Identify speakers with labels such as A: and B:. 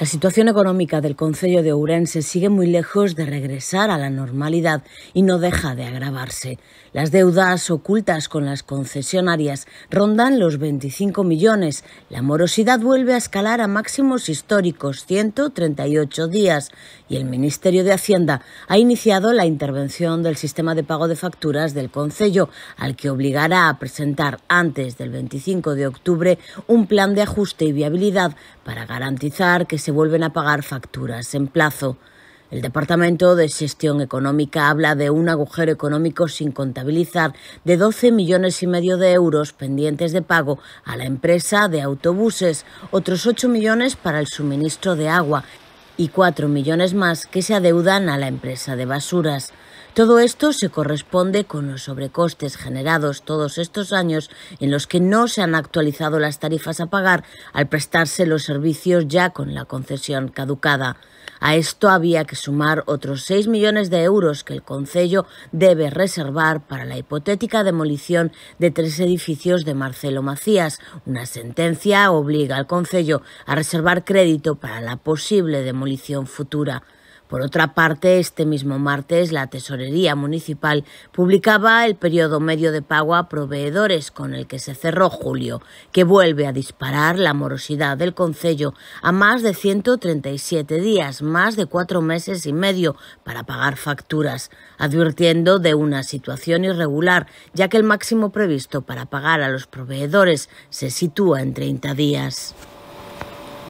A: La situación económica del Concello de Ourense sigue muy lejos de regresar a la normalidad y no deja de agravarse. Las deudas ocultas con las concesionarias rondan los 25 millones. La morosidad vuelve a escalar a máximos históricos, 138 días, y el Ministerio de Hacienda ha iniciado la intervención del sistema de pago de facturas del Concello, al que obligará a presentar antes del 25 de octubre un plan de ajuste y viabilidad para garantizar que se vuelven a pagar facturas en plazo. El Departamento de Gestión Económica habla de un agujero económico sin contabilizar de 12 millones y medio de euros pendientes de pago a la empresa de autobuses, otros 8 millones para el suministro de agua y 4 millones más que se adeudan a la empresa de basuras. Todo esto se corresponde con los sobrecostes generados todos estos años en los que no se han actualizado las tarifas a pagar al prestarse los servicios ya con la concesión caducada. A esto había que sumar otros 6 millones de euros que el Concello debe reservar para la hipotética demolición de tres edificios de Marcelo Macías. Una sentencia obliga al Concello a reservar crédito para la posible demolición futura. Por otra parte, este mismo martes la Tesorería Municipal publicaba el periodo medio de pago a proveedores con el que se cerró julio, que vuelve a disparar la morosidad del Concello a más de 137 días, más de cuatro meses y medio para pagar facturas, advirtiendo de una situación irregular, ya que el máximo previsto para pagar a los proveedores se sitúa en 30 días.